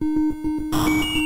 you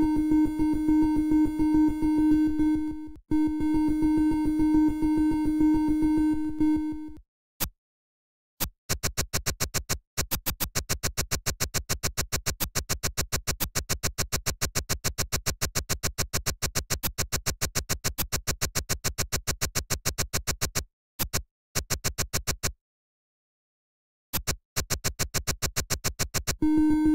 you